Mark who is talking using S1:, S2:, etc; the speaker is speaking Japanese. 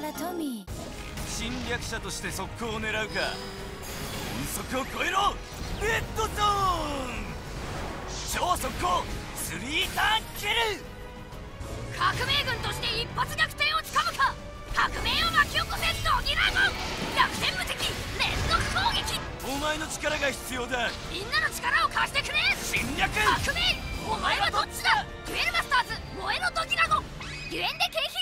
S1: からトミー。
S2: 侵略者として速攻を狙うか。音速を超えろ！レッドゾーン！超速攻！スリーターンキル！
S3: 革命軍として一発逆転をつかむか！革命を巻き起こせドギラゴン！逆転無敵！連続攻撃！
S2: お前の力が必要だ！
S3: みんなの力を貸してくれ！
S2: 侵略！
S3: 革命！お前はどっちだ！デュエルマスターズ！燃えろドギラゴン！デュエンデ景品